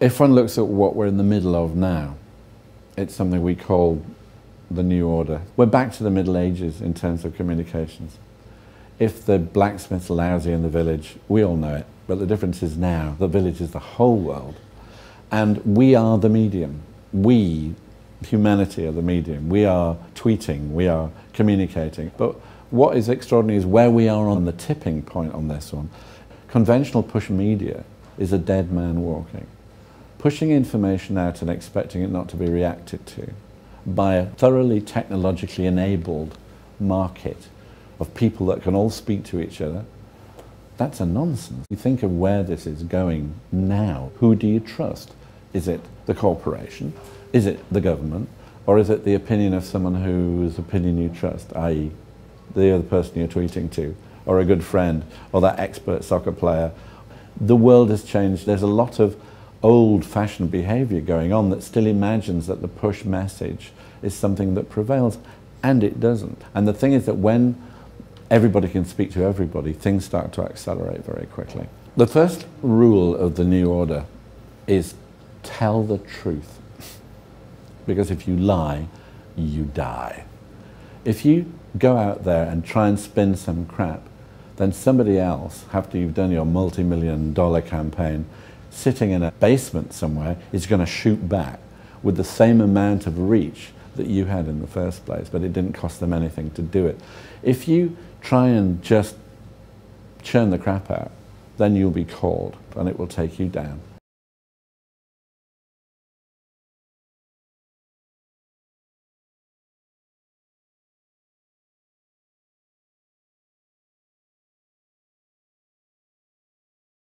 If one looks at what we're in the middle of now, it's something we call the New Order. We're back to the Middle Ages in terms of communications. If the blacksmith's lousy in the village, we all know it, but the difference is now the village is the whole world, and we are the medium. We, humanity, are the medium. We are tweeting, we are communicating. But what is extraordinary is where we are on the tipping point on this one. Conventional push media is a dead man walking. Pushing information out and expecting it not to be reacted to by a thoroughly technologically enabled market of people that can all speak to each other, that's a nonsense. You think of where this is going now. Who do you trust? Is it the corporation? Is it the government? Or is it the opinion of someone whose opinion you trust, i.e., the other person you're tweeting to, or a good friend, or that expert soccer player? The world has changed. There's a lot of old fashioned behavior going on that still imagines that the push message is something that prevails, and it doesn't. And the thing is that when everybody can speak to everybody, things start to accelerate very quickly. The first rule of the New Order is tell the truth. because if you lie, you die. If you go out there and try and spin some crap, then somebody else, after you've done your multi million dollar campaign, sitting in a basement somewhere, is going to shoot back with the same amount of reach that you had in the first place, but it didn't cost them anything to do it. If you try and just churn the crap out, then you'll be called and it will take you down.